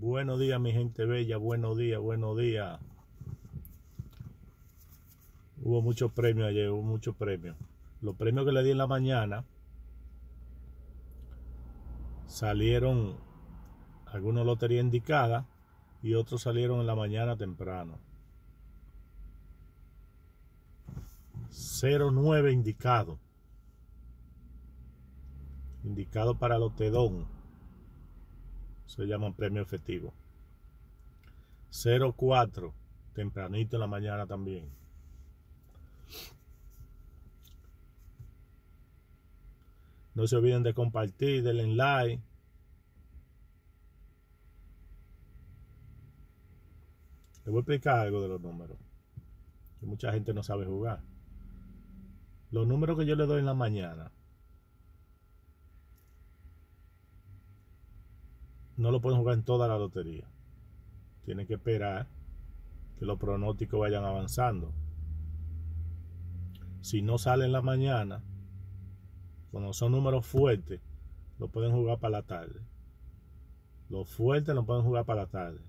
Buenos días, mi gente bella. Buenos días, buenos días. Hubo muchos premios ayer, hubo muchos premios. Los premios que le di en la mañana salieron algunos lotería indicada y otros salieron en la mañana temprano. 09 indicado. Indicado para Lotedón. Se llaman premio efectivo. 04 tempranito en la mañana también. No se olviden de compartir, denle like. Les voy a explicar algo de los números. Que mucha gente no sabe jugar. Los números que yo le doy en la mañana. No lo pueden jugar en toda la lotería. Tienen que esperar que los pronósticos vayan avanzando. Si no sale en la mañana, cuando son números fuertes, lo pueden jugar para la tarde. Los fuertes lo pueden jugar para la tarde.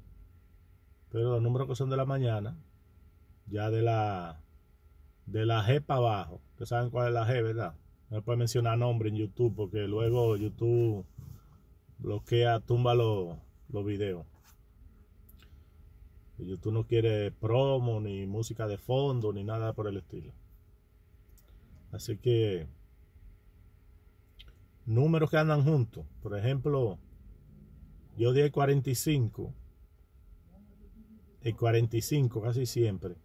Pero los números que son de la mañana, ya de la de la G para abajo, ustedes saben cuál es la G, ¿verdad? No se puede mencionar nombre en YouTube porque luego YouTube bloquea, tumba los, los videos. YouTube no quiere promo, ni música de fondo, ni nada por el estilo. Así que números que andan juntos. Por ejemplo, yo di el 45. El 45 casi siempre.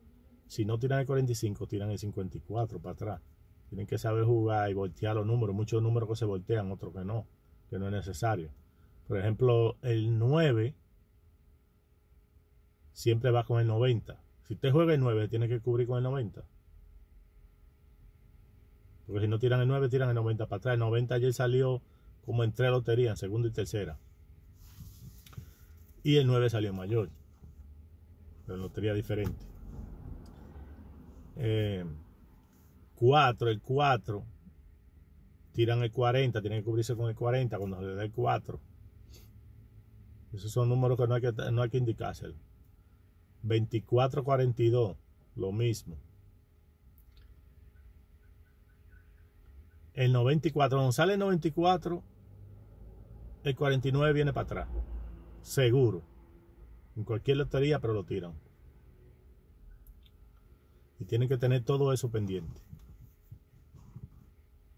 Si no tiran el 45, tiran el 54 para atrás. Tienen que saber jugar y voltear los números. Muchos números que se voltean, otros que no, que no es necesario. Por ejemplo, el 9 siempre va con el 90. Si usted juega el 9, tiene que cubrir con el 90. Porque si no tiran el 9, tiran el 90 para atrás. El 90 ayer salió como en tres loterías, en segunda y tercera. Y el 9 salió mayor. Pero lotería diferente. 4, eh, el 4. Tiran el 40, tienen que cubrirse con el 40 cuando se le da el 4. Esos son números que no hay que, no hay que indicárselo. 24, 42, lo mismo. el 94. Cuando sale el 94, el 49 viene para atrás. Seguro. En cualquier lotería, pero lo tiran. Y tienen que tener todo eso pendiente.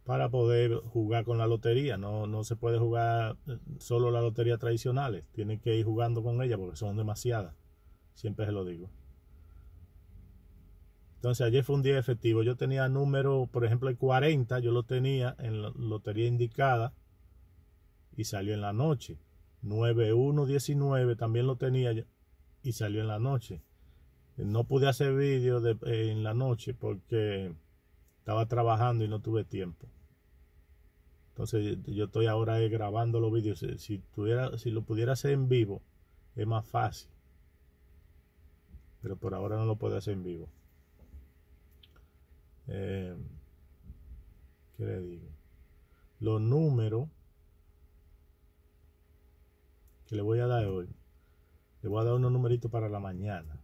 Para poder jugar con la lotería. No, no se puede jugar solo la lotería tradicionales. Tienen que ir jugando con ella porque son demasiadas. Siempre se lo digo. Entonces ayer fue un día efectivo. Yo tenía número, por ejemplo, el 40, yo lo tenía en la lotería indicada y salió en la noche. 9119 también lo tenía y salió en la noche. No pude hacer vídeo en la noche porque estaba trabajando y no tuve tiempo. Entonces yo estoy ahora grabando los vídeos. Si, tuviera, si lo pudiera hacer en vivo, es más fácil. Pero por ahora no lo puedo hacer en vivo. Eh, ¿Qué le digo? Los números que le voy a dar hoy. Le voy a dar unos numeritos para la mañana.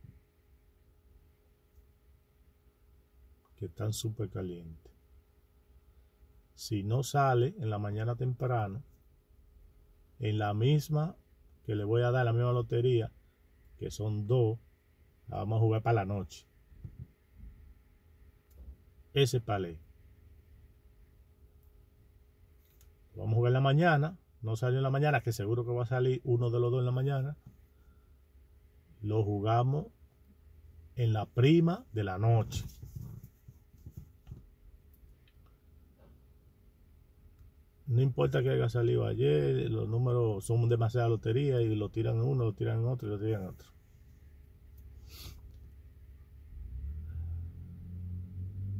Que están súper calientes. Si no sale en la mañana temprano, en la misma que le voy a dar, la misma lotería, que son dos, la vamos a jugar para la noche ese palé. Vamos a jugar en la mañana. No salió en la mañana, que seguro que va a salir uno de los dos en la mañana. Lo jugamos en la prima de la noche. No importa que haya salido ayer, los números son demasiada lotería y lo tiran uno, lo tiran otro y lo tiran otro.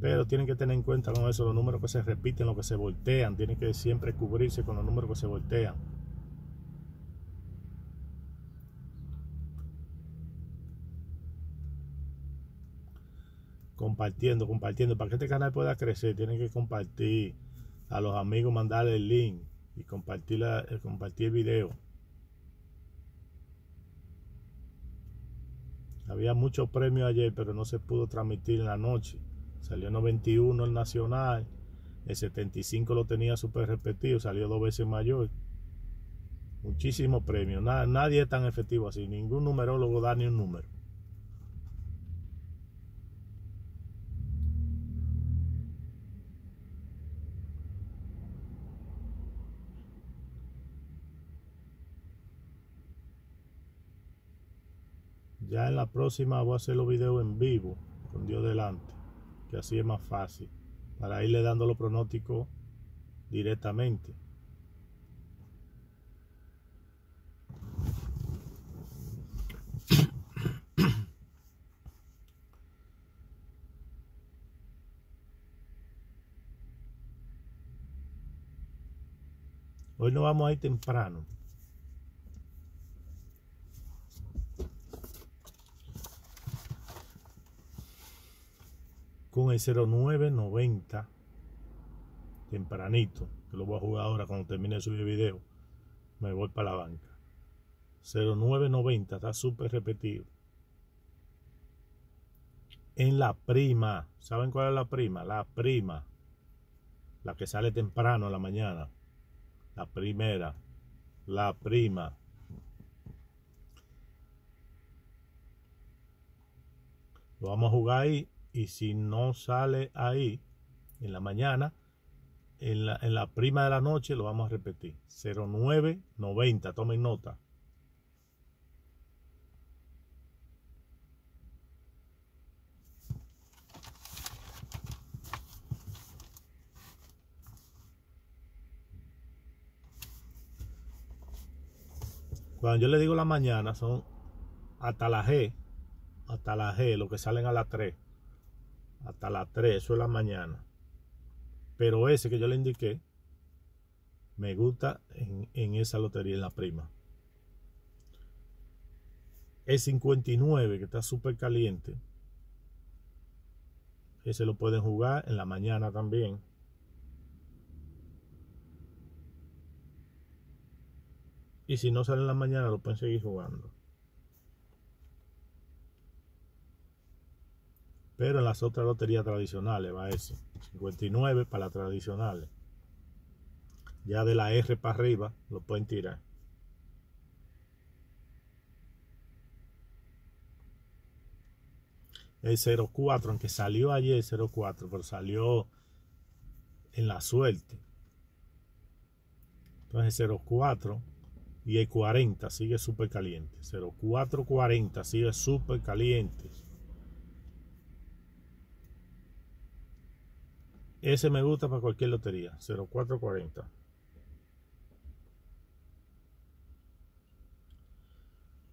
Pero tienen que tener en cuenta con eso los números que se repiten, los que se voltean. Tienen que siempre cubrirse con los números que se voltean. Compartiendo, compartiendo. Para que este canal pueda crecer, tienen que compartir a los amigos, mandarle el link y compartir, la, compartir el video. Había muchos premios ayer, pero no se pudo transmitir en la noche. Salió 91 el Nacional, el 75 lo tenía súper repetido, salió dos veces mayor. Muchísimos premios. nadie es tan efectivo así. Ningún numerólogo da ni un número. Ya en la próxima voy a hacer los videos en vivo, con Dios delante, que así es más fácil, para irle dando los pronósticos directamente. Hoy no vamos a ir temprano. Con el 0990 tempranito, que lo voy a jugar ahora cuando termine de subir video, me voy para la banca. 0990 está súper repetido. En la prima, ¿saben cuál es la prima? La prima, la que sale temprano en la mañana, la primera, la prima. Lo vamos a jugar ahí y si no sale ahí en la mañana, en la, en la prima de la noche lo vamos a repetir. 0990, tomen nota. Cuando yo le digo la mañana, son hasta la G, hasta la G, lo que salen a las 3 hasta las 3, eso es la mañana. Pero ese que yo le indiqué, me gusta en, esa lotería, en la prima. El 59, que está súper caliente. Ese lo pueden jugar en la mañana también. Y si no sale en la mañana, lo pueden seguir jugando. Pero en las otras loterías tradicionales va ese. 59 para las tradicionales. Ya de la R para arriba lo pueden tirar. El 04, aunque salió ayer el 04, pero salió en la suerte. Entonces el 04 y el 40 sigue súper caliente. 0440 sigue súper caliente. Ese me gusta para cualquier lotería, 0440.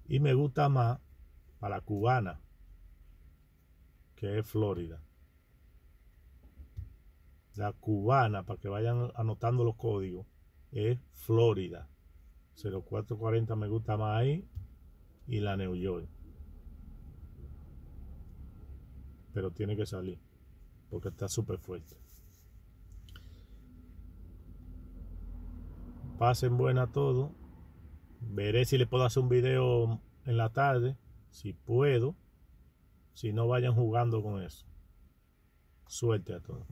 Y me gusta más para la cubana, que es Florida. La cubana, para que vayan anotando los códigos, es Florida. 0440 me gusta más ahí. Y la New York. Pero tiene que salir. Porque está súper fuerte. Pasen buena todo. Veré si le puedo hacer un video en la tarde. Si puedo. Si no vayan jugando con eso. Suerte a todos.